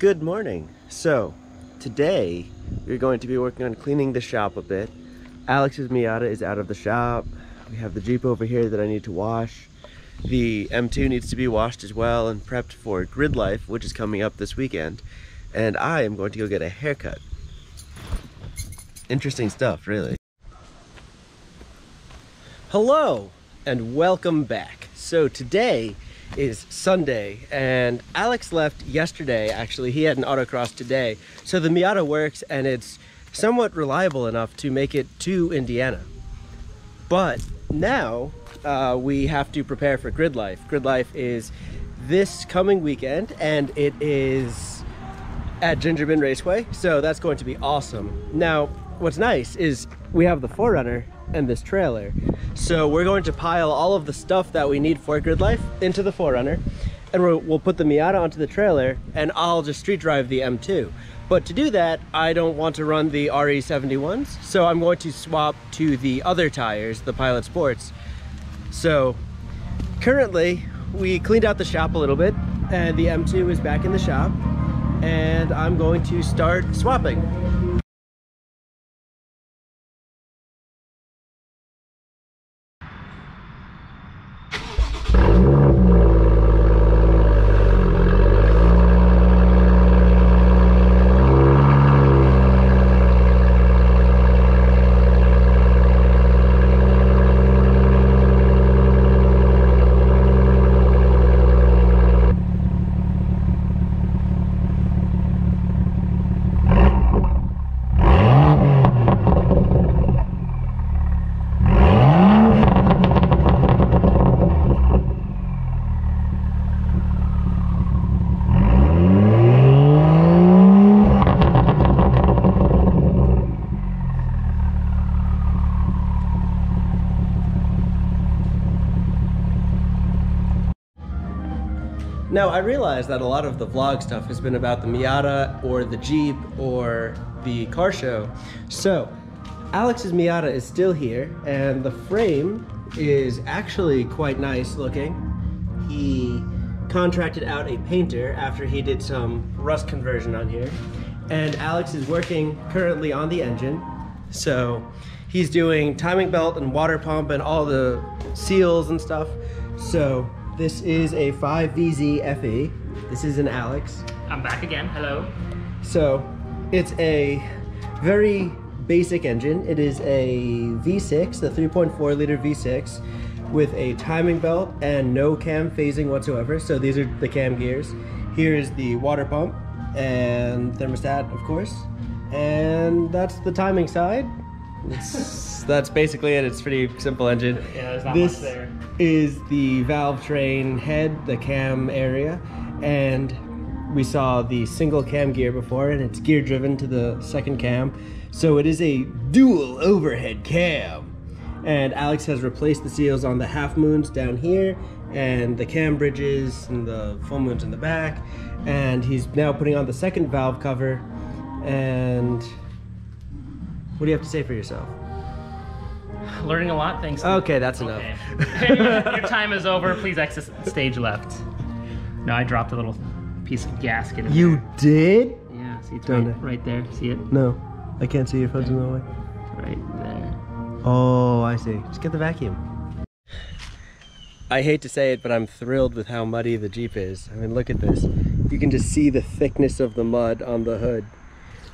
Good morning. So, today we're going to be working on cleaning the shop a bit. Alex's Miata is out of the shop. We have the Jeep over here that I need to wash. The M2 needs to be washed as well and prepped for Gridlife, which is coming up this weekend. And I am going to go get a haircut. Interesting stuff, really. Hello and welcome back. So today is Sunday and Alex left yesterday actually. He had an autocross today. So the Miata works and it's somewhat reliable enough to make it to Indiana. But now uh, we have to prepare for Gridlife. Grid Life is this coming weekend and it is at GingerMan Raceway. So that's going to be awesome. Now, what's nice is we have the 4Runner and this trailer. So we're going to pile all of the stuff that we need for Gridlife into the 4Runner and we'll, we'll put the Miata onto the trailer and I'll just street drive the M2. But to do that, I don't want to run the RE71s, so I'm going to swap to the other tires, the Pilot Sports. So currently, we cleaned out the shop a little bit and the M2 is back in the shop and I'm going to start swapping. Now, I realize that a lot of the vlog stuff has been about the Miata or the Jeep or the car show. So, Alex's Miata is still here and the frame is actually quite nice looking. He contracted out a painter after he did some rust conversion on here. And Alex is working currently on the engine. So he's doing timing belt and water pump and all the seals and stuff. So this is a 5VZ FE. This is an Alex. I'm back again. Hello. So it's a very basic engine. It is a V6, the 3.4 liter V6 with a timing belt and no cam phasing whatsoever. So these are the cam gears. Here is the water pump and thermostat, of course. And that's the timing side. That's basically it. It's pretty simple engine. Yeah, there's not this much there. is the valve train head, the cam area, and we saw the single cam gear before, and it's gear driven to the second cam. So it is a dual overhead cam. And Alex has replaced the seals on the half moons down here, and the cam bridges and the full moons in the back. And he's now putting on the second valve cover. And what do you have to say for yourself? Learning a lot. Thanks. Okay, that's enough. Okay. Your time is over. Please exit stage left. No, I dropped a little piece of gasket. In You did? there. Yeah. See, it's right, right there. See it? No, I can't see your phone's in the way. Right there. Oh, I see. Just get the vacuum. I hate to say it, but I'm thrilled with how muddy the Jeep is. I mean, look at this. You can just see the thickness of the mud on the hood.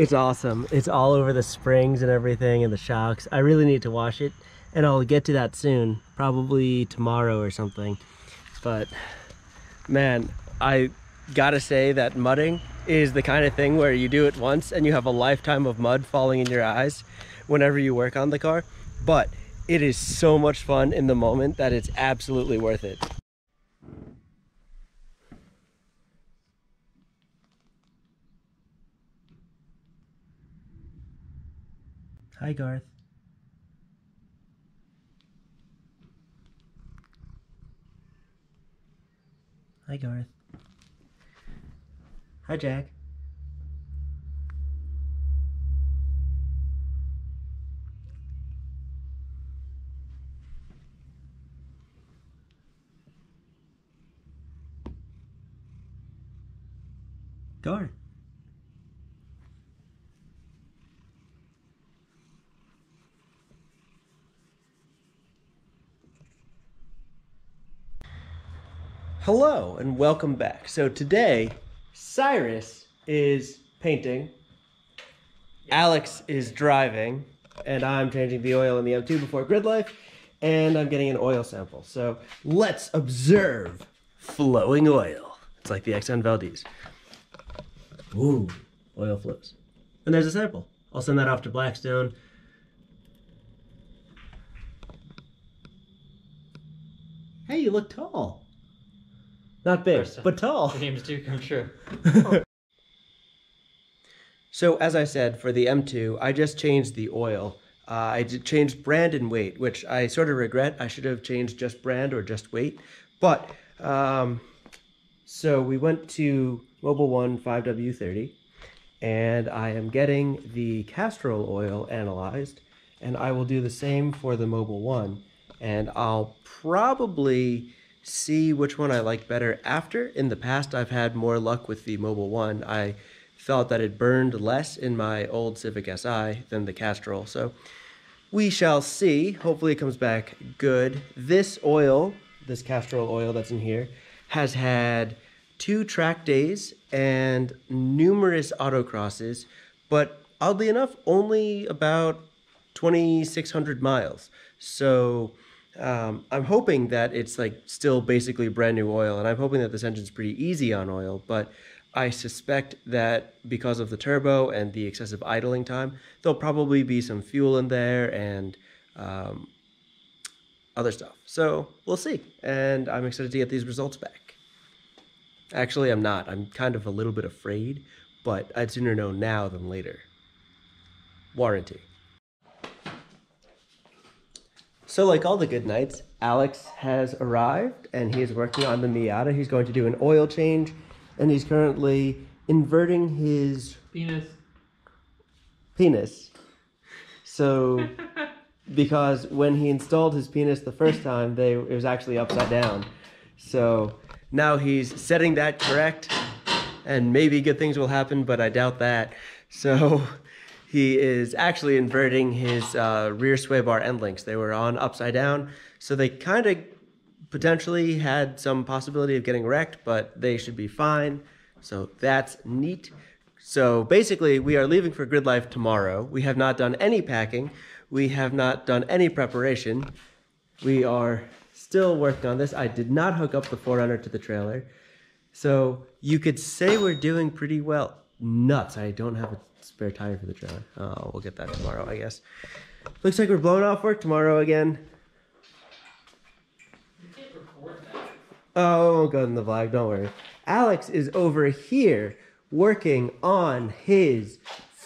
It's awesome. It's all over the springs and everything and the shocks. I really need to wash it, and I'll get to that soon, probably tomorrow or something. But man, I gotta say that mudding is the kind of thing where you do it once and you have a lifetime of mud falling in your eyes whenever you work on the car. But it is so much fun in the moment that it's absolutely worth it. Hi, Garth. Hi, Garth. Hi, Jack. Garth. Hello and welcome back. So today, Cyrus is painting, Alex is driving, and I'm changing the oil in the M2 before Gridlife, and I'm getting an oil sample. So let's observe flowing oil. It's like the Exxon Valdez. Ooh, oil flows. And there's a sample. I'll send that off to Blackstone. Hey, you look tall. Not big, First- but tall. Dreams do come true. So as I said, for the M2, I just changed the oil. Uh, I did changed brand and weight, which I sort of regret. I should have changed just brand or just weight. But um, so we went to Mobil 1 5W30, and I am getting the Castrol oil analyzed, and I will do the same for the Mobil 1, and I'll probably see which one I like better after. In the past, I've had more luck with the Mobil 1. I felt that it burned less in my old Civic Si than the Castrol, so we shall see. Hopefully, it comes back good. This oil, this Castrol oil that's in here, has had two track days and numerous autocrosses, but oddly enough, only about 2,600 miles. So um, I'm hoping that it's like still basically brand new oil, and I'm hoping that this engine's pretty easy on oil, but I suspect that because of the turbo and the excessive idling time, there'll probably be some fuel in there and um, other stuff. So we'll see. And I'm excited to get these results back. Actually, I'm not. I'm kind of a little bit afraid, but I'd sooner know now than later. Warranty. So, like all the good nights, Alex has arrived and he is working on the Miata. He's going to do an oil change and he's currently inverting his Penis. penis. So, because when he installed his penis the first time, they it was actually upside down. So now he's setting that correct, and maybe good things will happen, but I doubt that. So he is actually inverting his uh, rear sway bar end links. They were on upside down, so they kind of potentially had some possibility of getting wrecked, but they should be fine. So that's neat. So basically, we are leaving for Gridlife tomorrow. We have not done any packing. We have not done any preparation. We are still working on this. I did not hook up the 4Runner to the trailer. So you could say we're doing pretty well. Nuts. I don't have a spare tire for the trailer. Oh, we'll get that tomorrow, I guess. Looks like we're blowing off work tomorrow again. Oh, I won't go in the vlog, don't worry. Alex is over here working on his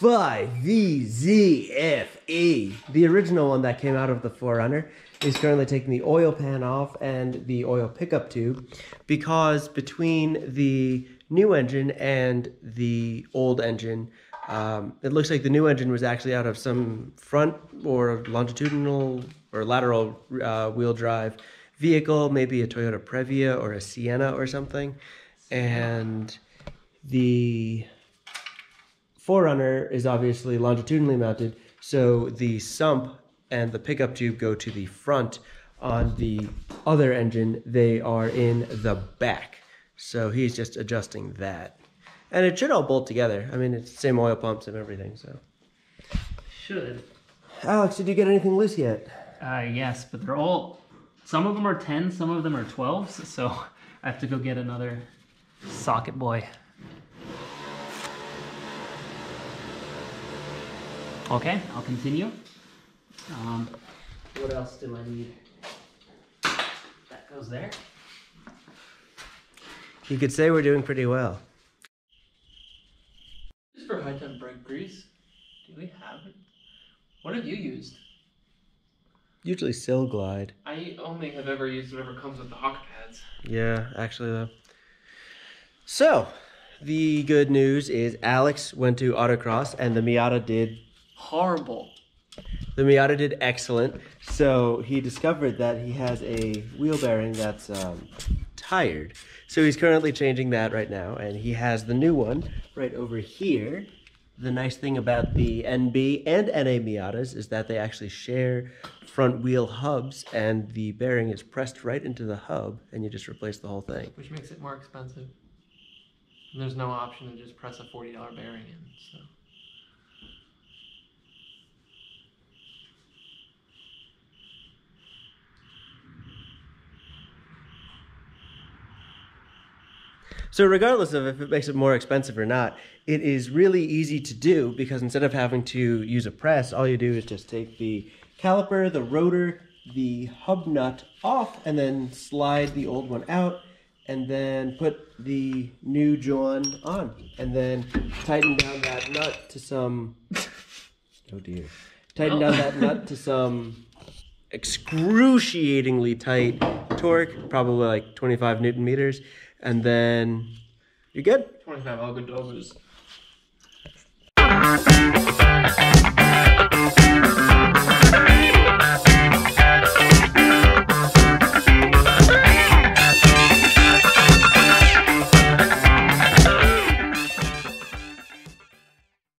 5VZFE. E. The original one that came out of the 4Runner is currently taking the oil pan off and the oil pickup tube because between the new engine and the old engine, um, it looks like the new engine was actually out of some front or longitudinal or lateral uh, wheel drive vehicle, maybe a Toyota Previa or a Sienna or something. And the 4Runner is obviously longitudinally mounted, so the sump and the pickup tube go to the front. On the other engine, they are in the back. So he's just adjusting that. And it should all bolt together. I mean, it's the same oil pumps and everything, so. Should. Alex, did you get anything loose yet? Uh, yes, but they're all. Some of them are 10, some of them are 12s, so I have to go get another socket boy. Okay, I'll continue. Um, what else do I need? That goes there. You could say we're doing pretty well. Just for high temp brake grease. Do we have it? What have you used? Usually Sil-Glyde. I only have ever used whatever comes with the hawk pads. Yeah, actually though. So, the good news is Alex went to autocross and the Miata did Horrible. The Miata did excellent. So he discovered that he has a wheel bearing that's um, tired. So he's currently changing that right now, and he has the new one right over here. The nice thing about the NB and NA Miatas is that they actually share front wheel hubs, and the bearing is pressed right into the hub, and you just replace the whole thing. Which makes it more expensive. And there's no option to just press a $40 bearing in, so. So regardless of if it makes it more expensive or not, it is really easy to do because instead of having to use a press, all you do is just take the caliper, the rotor, the hub nut off, and then slide the old one out, and then put the new John on, and then tighten down that nut to some. Oh dear! Tighten down that nut to some excruciatingly tight torque, probably like 25 newton meters, and then you're good. 25 Algodoras.